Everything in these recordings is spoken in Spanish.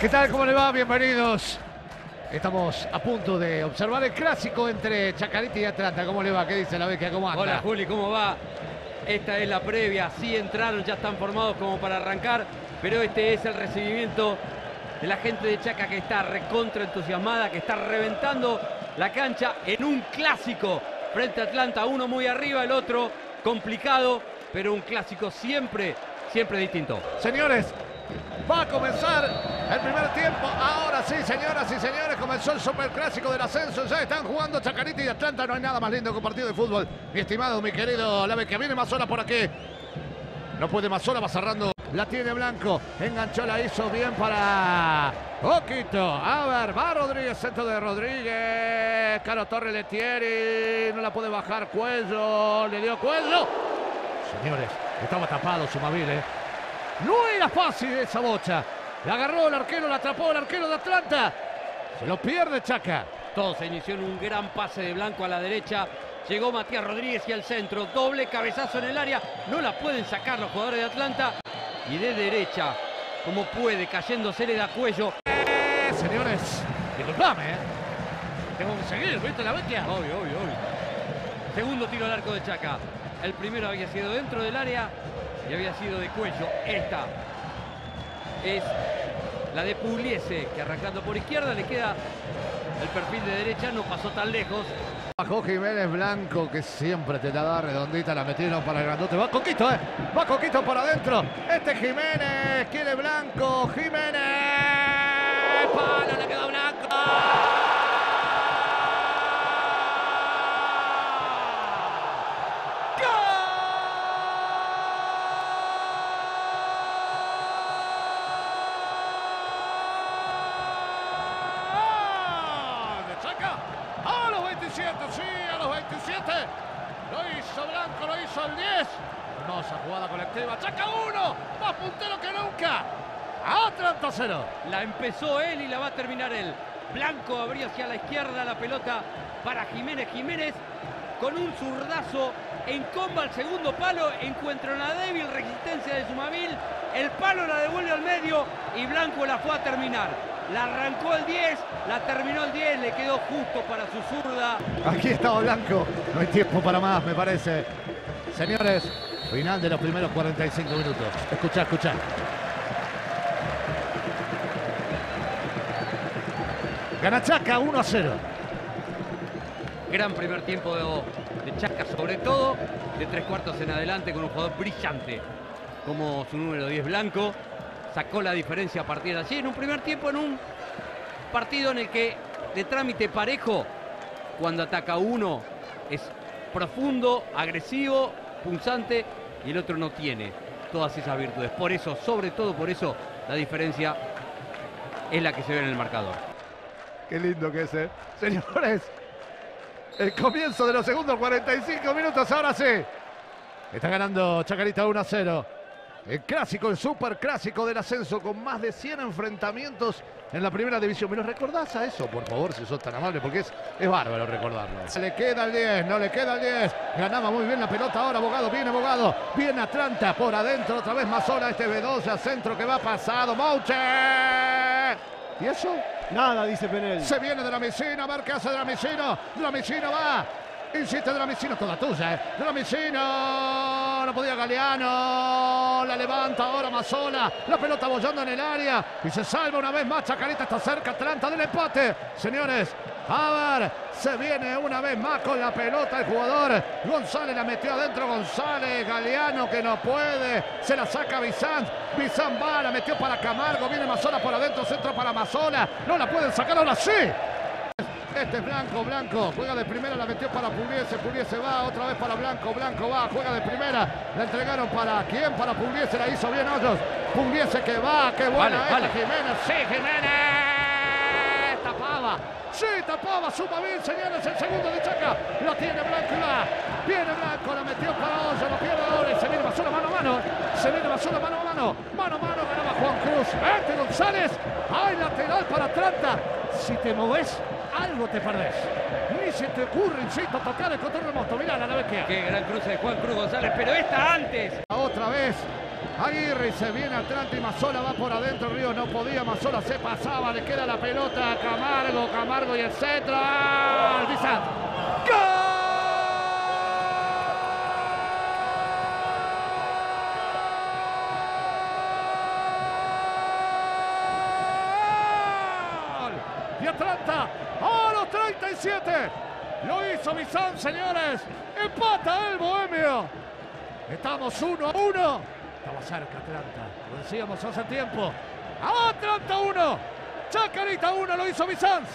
¿Qué tal? ¿Cómo le va? Bienvenidos. Estamos a punto de observar el clásico entre Chacarita y Atlanta. ¿Cómo le va? ¿Qué dice la Vecchia? ¿Cómo anda? Hola Juli, ¿cómo va? Esta es la previa, sí entraron, ya están formados como para arrancar, pero este es el recibimiento de la gente de Chaca que está recontra entusiasmada, que está reventando la cancha en un clásico frente a Atlanta, uno muy arriba, el otro complicado, pero un clásico siempre, siempre distinto. Señores, va a comenzar el primer tiempo. Ahora sí, señoras y señores, comenzó el superclásico del ascenso. Ya están jugando Chacarita y Atlanta. No hay nada más lindo que un partido de fútbol. Mi estimado, mi querido Lave, que viene más sola por aquí. No puede más sola, va cerrando. La tiene Blanco. Enganchó, la hizo bien para Oquito. A ver, va Rodríguez, centro de Rodríguez. Caro Torre Letieri. No la puede bajar. Cuello. Le dio cuello. Señores, estaba tapado Sumaville. ¿eh? No era fácil esa bocha. La agarró el arquero, la atrapó el arquero de Atlanta. Se lo pierde Chaca. Todo se inició en un gran pase de Blanco a la derecha. Llegó Matías Rodríguez y al centro. Doble cabezazo en el área. No la pueden sacar los jugadores de Atlanta. Y de derecha, como puede, cayéndose le da cuello. Eh, señores, disculpame, ¿eh? Tengo que seguir, ¿viste la bestia? Obvio, obvio, obvio. Segundo tiro al arco de Chaca. El primero había sido dentro del área y había sido de cuello. Esta es la de Pugliese, que arrancando por izquierda le queda el perfil de derecha, no pasó tan lejos. Bajó Jiménez Blanco, que siempre te la da redondita, la metieron para el grandote. Va Coquito, ¿eh? Va Coquito para adentro. Este Jiménez, quiere Blanco. Jiménez. Palo, le quedó Blanco. ¡Gol de Chaca! A los 27, sí, a los 27. Lo hizo Blanco, lo hizo el 10. Hermosa jugada colectiva. Chaca 1, más puntero que nunca. Atlanta 0. La empezó él y la va a terminar él. Blanco abrió hacia la izquierda la pelota para Jiménez. Jiménez con un zurdazo en comba al segundo palo. Encuentra una débil resistencia de Sumavil. El palo la devuelve al medio y Blanco la fue a terminar. La arrancó el 10, la terminó el 10, le quedó justo para su zurda. Aquí estaba Blanco. No hay tiempo para más, me parece. Señores, final de los primeros 45 minutos. Escuchá, escuchá. Gana Chaca 1 a 0. Gran primer tiempo de, de Chaca, sobre todo de tres cuartos en adelante con un jugador brillante como su número 10 Blanco. Sacó la diferencia a partir de allí en un primer tiempo en un partido en el que de trámite parejo, cuando ataca uno es profundo, agresivo, punzante y el otro no tiene todas esas virtudes. Por eso, sobre todo por eso, la diferencia es la que se ve en el marcador. Qué lindo que es, ¿eh? Señores, el comienzo de los segundos 45 minutos, ahora sí. Está ganando Chacarita 1 a 0. El clásico, el super clásico del ascenso con más de 100 enfrentamientos en la primera división. ¿Me lo recordás a eso, por favor, si sos tan amable? Porque es, es bárbaro recordarlo. Le queda el 10, no le queda el 10. Ganaba muy bien la pelota ahora, Abogado, viene Abogado. Viene Atlanta por adentro, otra vez más sola este B2 a centro que va pasado. Mauche. ¿Y eso? Nada, dice Penel. Se viene de la Messina, a ver qué hace de la Messina. De la Messina va. Insiste de la Messina, toda tuya, ¿eh? De la Messina. No podía Galeano. Levanta ahora Mazola. La pelota bollando en el área. Y se salva una vez más. Chacarita está cerca. Atlanta del empate. Señores, a ver. Se viene una vez más con la pelota el jugador. González la metió adentro. González. Galeano que no puede. Se la saca Bizán. Bizán va. La metió para Camargo. Viene Mazola por adentro. Centro para Mazola. No la pueden sacar ahora sí. Este es Blanco, Blanco, juega de primera, la metió para Pugliese, Pugliese va, otra vez para Blanco, Blanco va, juega de primera, la entregaron para quién, para Pugliese, la hizo bien Hoyos, Pugliese que va, qué buena Vale, vale. Jiménez, sí Jiménez, tapaba, sí tapaba, suma bien señores, el segundo de Chaca, lo tiene Blanco y va, viene Blanco, la metió para Hoyos, lo pierde ahora y se viene Basura mano a mano, se viene Basura mano a mano, mano a mano, ganaba Juan Cruz, este González, hay lateral para Atlanta, si te moves algo te perdés. Ni se te ocurre, insisto, tocar el control remoto. Mirá la nave que Qué gran cruce de Juan Cruz González, pero esta antes. Otra vez Aguirre se viene Atlanta y Mazola va por adentro. Río no podía. Mazola se pasaba. Le queda la pelota a Camargo. Camargo y el centro. Bizant. ¡Gol! Y Atlanta a los 37. Lo hizo Bizant, señores. Empata el Bohemio. Estamos 1 a 1. Estaba cerca Atlanta. Lo decíamos hace tiempo. Atlanta 1. Chacarita 1. Lo hizo Bizanz.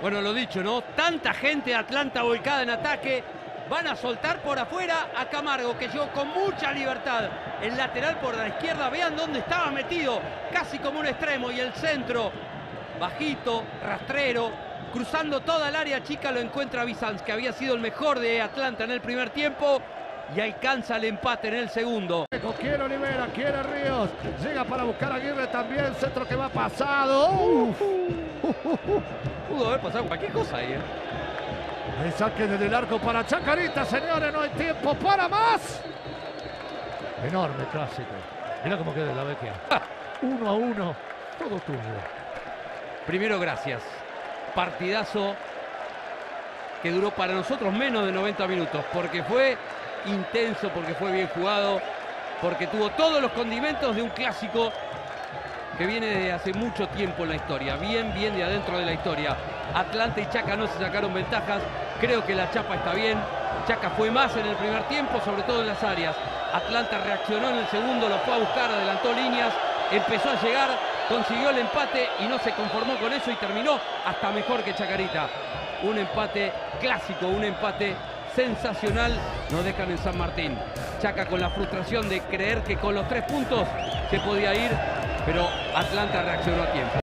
Bueno, lo dicho, ¿no? Tanta gente de Atlanta volcada en ataque. Van a soltar por afuera a Camargo, que llegó con mucha libertad. El lateral por la izquierda, vean dónde estaba metido, casi como un extremo. Y el centro, bajito, rastrero, cruzando toda el área chica, lo encuentra Bizanz, que había sido el mejor de Atlanta en el primer tiempo. Y alcanza el empate en el segundo. Quiere Olivera, quiere Ríos. Llega para buscar a Aguirre también. Centro que va pasado. Uf. Pudo haber pasado cualquier cosa ahí, ¿eh? El saque desde el arco para Chacarita, señores. No hay tiempo para más. Enorme clásico. Mira cómo queda la vecchia. Uno a uno. Todo tuyo. Primero, gracias. Partidazo que duró para nosotros menos de 90 minutos, porque fue intenso, porque fue bien jugado, porque tuvo todos los condimentos de un clásico que viene de hace mucho tiempo en la historia, bien, bien de adentro de la historia. Atlanta y Chaca no se sacaron ventajas, creo que la chapa está bien, Chaca fue más en el primer tiempo, sobre todo en las áreas. Atlanta reaccionó en el segundo, lo fue a buscar, adelantó líneas, empezó a llegar, consiguió el empate y no se conformó con eso y terminó hasta mejor que Chacarita. Un empate clásico, un empate sensacional nos dejan en San Martín. Chaca con la frustración de creer que con los tres puntos se podía ir, pero Atlanta reaccionó a tiempo.